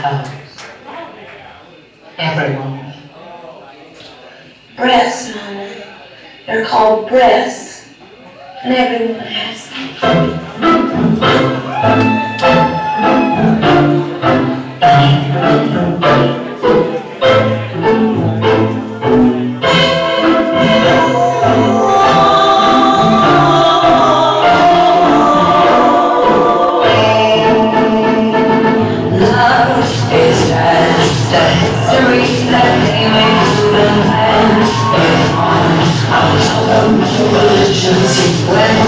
hug everyone. Breasts, honey. They're called breasts, and everyone has them. When